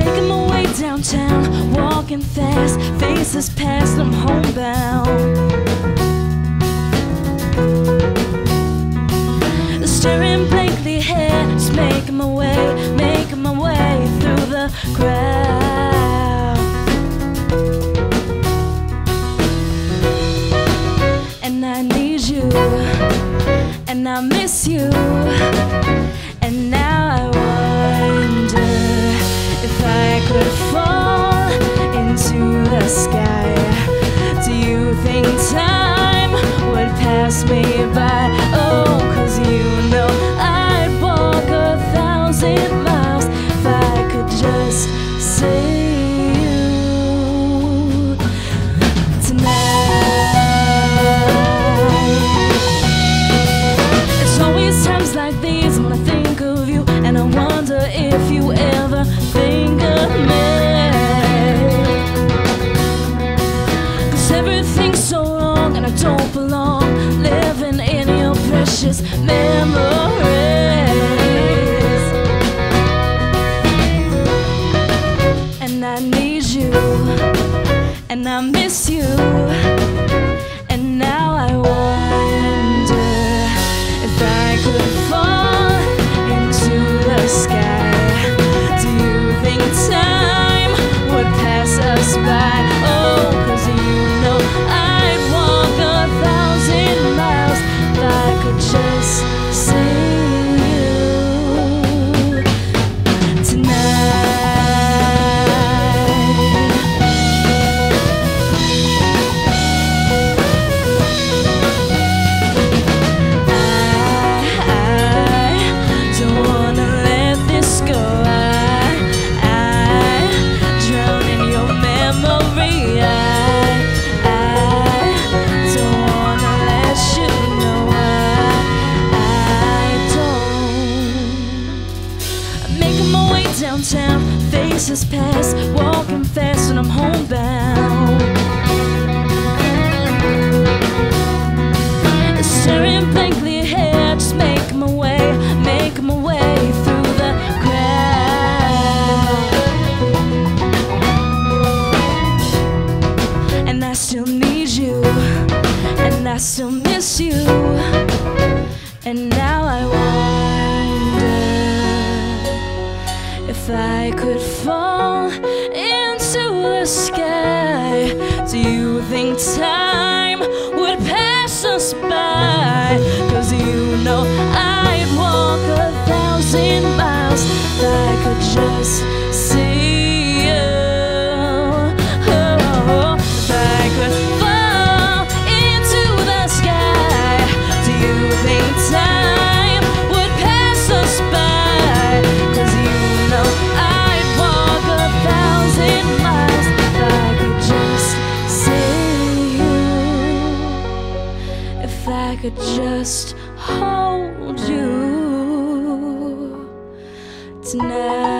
Making my way downtown, walking fast, faces past, I'm homebound. Staring blankly ahead, just making my way, making my way through the crowd. And I need you, and I miss you, Everything's so wrong, and I don't belong living in your precious memories. And I need you, and I miss you. Downtown, faces pass, walking fast, and I'm homebound. Staring blankly ahead, just making my way, making my way through the crowd. And I still need you, and I still miss you. And now I if I could fall into the sky. Do you think time would pass us by? If I could just hold you tonight.